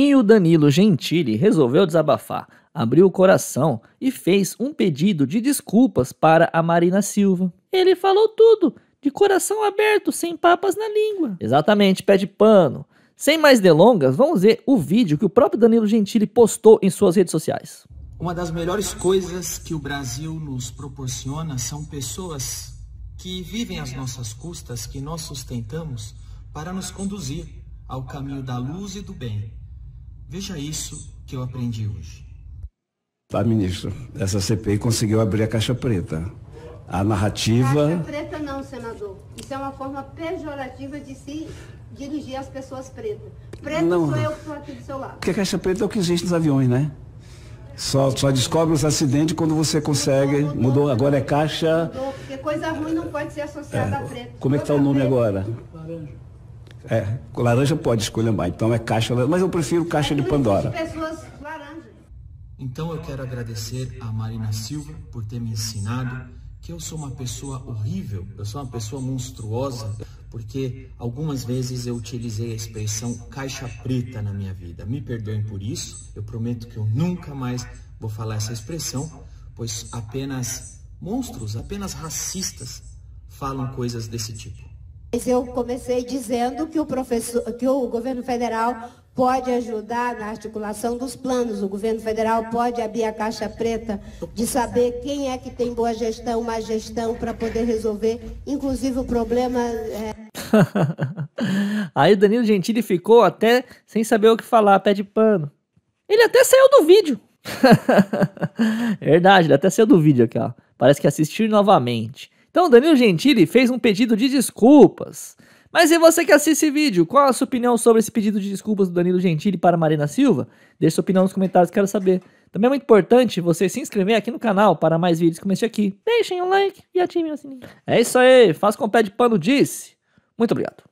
E o Danilo Gentili resolveu desabafar, abriu o coração e fez um pedido de desculpas para a Marina Silva. Ele falou tudo, de coração aberto, sem papas na língua. Exatamente, pé de pano. Sem mais delongas, vamos ver o vídeo que o próprio Danilo Gentili postou em suas redes sociais. Uma das melhores coisas que o Brasil nos proporciona são pessoas que vivem às nossas custas, que nós sustentamos para nos conduzir ao caminho da luz e do bem. Veja isso que eu aprendi hoje. Tá, ministro. Essa CPI conseguiu abrir a caixa preta. A narrativa. Caixa preta não, senador. Isso é uma forma pejorativa de se dirigir às pessoas pretas. Preta não. sou eu que estou aqui do seu lado. Porque a caixa preta é o que existe nos aviões, né? Só, só descobre os acidentes quando você consegue. Mudou, mudou, mudou agora é caixa. Mudou, porque coisa ruim não pode ser associada é. a preto. Como é que está o nome agora? Laranja. É, laranja pode escolher mais, então é caixa, mas eu prefiro caixa de Pandora. Pessoas laranja. Então eu quero agradecer a Marina Silva por ter me ensinado que eu sou uma pessoa horrível, eu sou uma pessoa monstruosa, porque algumas vezes eu utilizei a expressão caixa preta na minha vida. Me perdoem por isso, eu prometo que eu nunca mais vou falar essa expressão, pois apenas monstros, apenas racistas falam coisas desse tipo. Eu comecei dizendo que o, professor, que o governo federal pode ajudar na articulação dos planos. O governo federal pode abrir a caixa preta de saber quem é que tem boa gestão, má gestão, para poder resolver, inclusive o problema. É... Aí o Danilo Gentili ficou até sem saber o que falar, pé de pano. Ele até saiu do vídeo. Verdade, ele até saiu do vídeo aqui, ó. Parece que assistiu novamente. Então, Danilo Gentili fez um pedido de desculpas. Mas e você que assiste esse vídeo, qual a sua opinião sobre esse pedido de desculpas do Danilo Gentili para Marina Silva? Deixe sua opinião nos comentários, quero saber. Também é muito importante você se inscrever aqui no canal para mais vídeos como este aqui. Deixem um like e ativem o sininho. É isso aí, faz com o pé de pano disse. Muito obrigado.